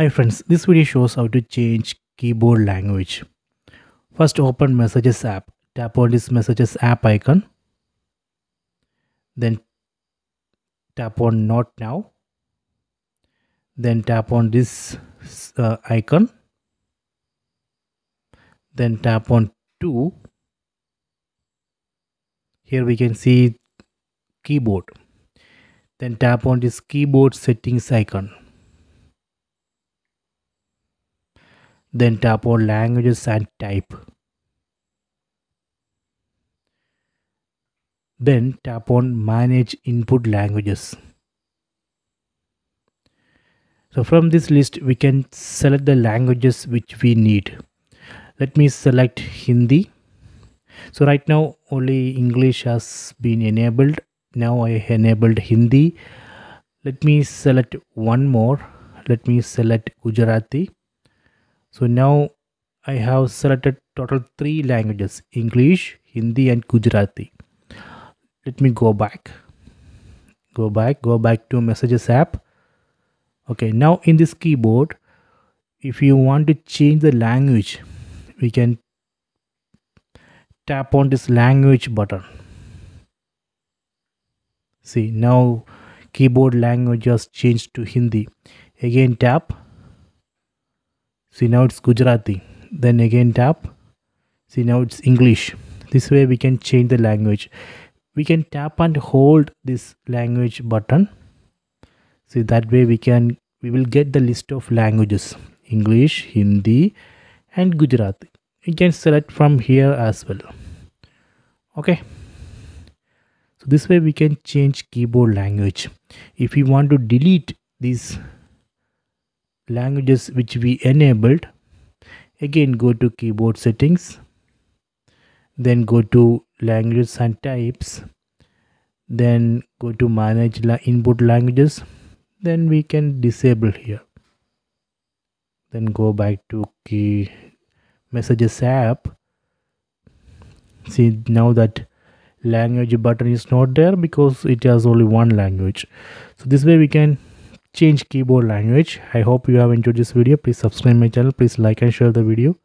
Hi friends, this video shows how to change keyboard language. First open messages app. Tap on this messages app icon. Then tap on not now. Then tap on this uh, icon. Then tap on 2. Here we can see keyboard. Then tap on this keyboard settings icon. Then tap on languages and type. Then tap on manage input languages. So from this list we can select the languages which we need. Let me select Hindi. So right now only English has been enabled. Now I enabled Hindi. Let me select one more. Let me select Gujarati so now I have selected total three languages English Hindi and Gujarati. Let me go back. Go back go back to messages app. Okay now in this keyboard if you want to change the language we can tap on this language button. See now keyboard language has changed to Hindi. Again tap see now it's Gujarati then again tap see now it's English. This way we can change the language. We can tap and hold this language button. See that way we can we will get the list of languages English Hindi and Gujarati. We can select from here as well. Okay. So this way we can change keyboard language. If we want to delete these languages which we enabled. Again go to keyboard settings then go to languages and types then go to manage la input languages then we can disable here. Then go back to key messages app. See now that language button is not there because it has only one language. So this way we can change keyboard language. I hope you have enjoyed this video. Please subscribe my channel. Please like and share the video